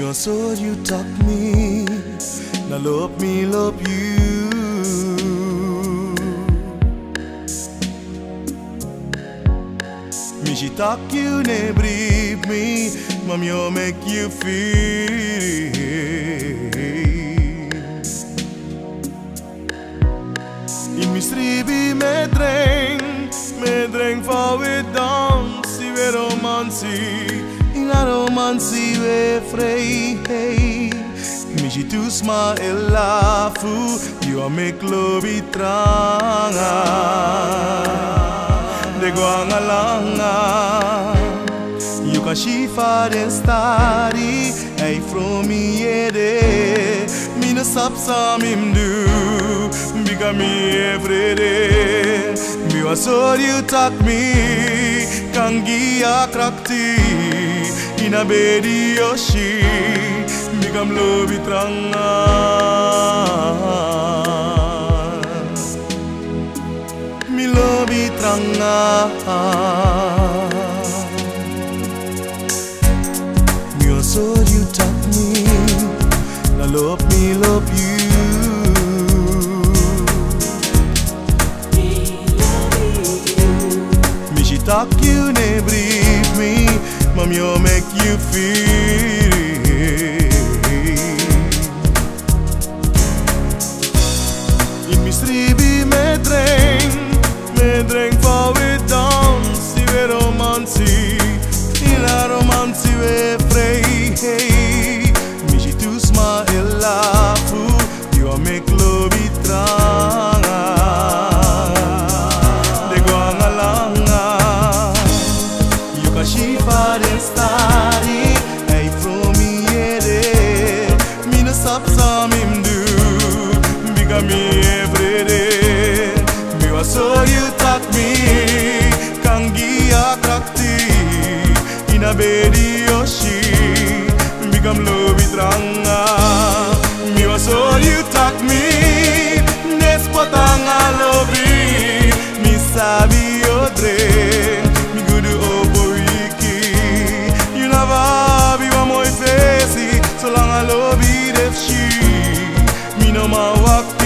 Me want so you talk me, now love me, love you. Me she talk you, ne brief me, mom you make you feel. In mi stribi me dreng, me dreng for we dansi, we romansi, in romansi we frei, hey. Mi si tu sma e lafu, you a make love tranga, de guanga langa. You can she den stari, hey from me yede, mi no sap sam him do, because me every day. Me was all you talk me, kangi krakti, in a bedi yoshi, become love tranga. Mi love tranga. Me was all you talk me, now love me, love you. Me she talk you, ne brief me, mom you make you feel. Him do, me every day. Me was so you talk me, kangi a krakti, in a bedi yoshi, love tranga. grow walk.